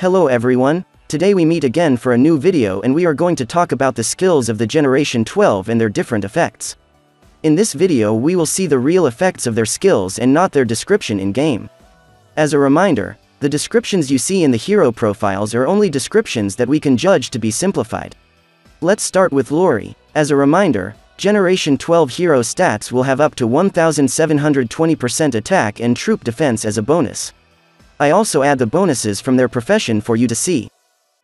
Hello everyone, today we meet again for a new video and we are going to talk about the skills of the Generation 12 and their different effects. In this video we will see the real effects of their skills and not their description in-game. As a reminder, the descriptions you see in the hero profiles are only descriptions that we can judge to be simplified. Let's start with Lori. As a reminder, Generation 12 hero stats will have up to 1720% attack and troop defense as a bonus. I also add the bonuses from their profession for you to see.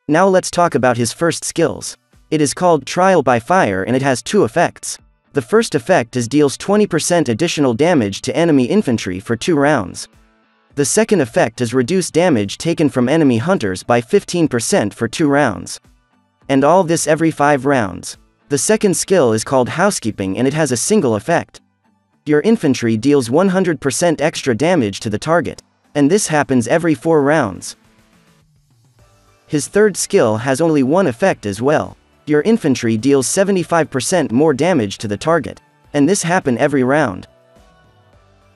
Now let's talk about his first skills. It is called Trial by Fire and it has two effects. The first effect is deals 20% additional damage to enemy infantry for 2 rounds. The second effect is reduce damage taken from enemy hunters by 15% for 2 rounds. And all this every 5 rounds. The second skill is called Housekeeping and it has a single effect. Your infantry deals 100% extra damage to the target and this happens every 4 rounds. His third skill has only one effect as well. Your infantry deals 75% more damage to the target, and this happen every round.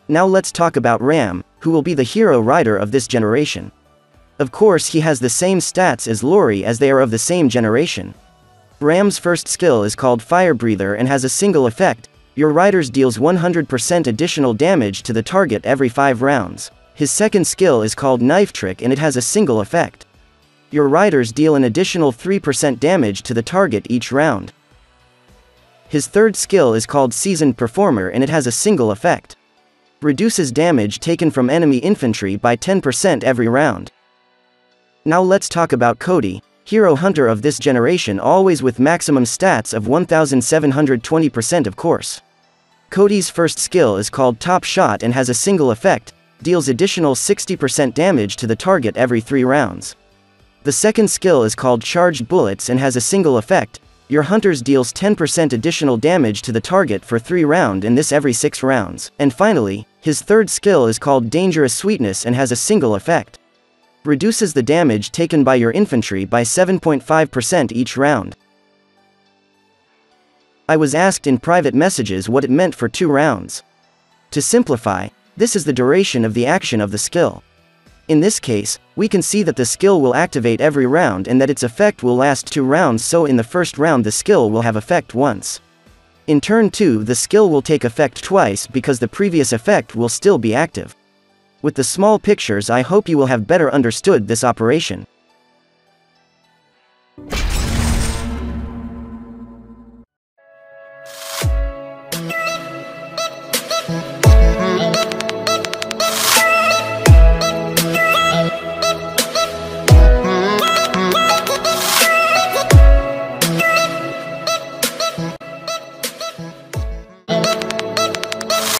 Now let's talk about Ram, who will be the hero rider of this generation. Of course he has the same stats as Lori as they are of the same generation. Ram's first skill is called Fire Breather and has a single effect, your riders deals 100% additional damage to the target every 5 rounds. His second skill is called Knife Trick and it has a single effect. Your riders deal an additional 3% damage to the target each round. His third skill is called Seasoned Performer and it has a single effect. Reduces damage taken from enemy infantry by 10% every round. Now let's talk about Cody, hero hunter of this generation always with maximum stats of 1720% of course. Cody's first skill is called Top Shot and has a single effect, deals additional 60% damage to the target every 3 rounds. The second skill is called Charged Bullets and has a single effect, your hunters deals 10% additional damage to the target for 3 round and this every 6 rounds. And finally, his third skill is called Dangerous Sweetness and has a single effect. Reduces the damage taken by your infantry by 7.5% each round. I was asked in private messages what it meant for 2 rounds. To simplify, this is the duration of the action of the skill. In this case, we can see that the skill will activate every round and that its effect will last two rounds so in the first round the skill will have effect once. In turn 2 the skill will take effect twice because the previous effect will still be active. With the small pictures I hope you will have better understood this operation.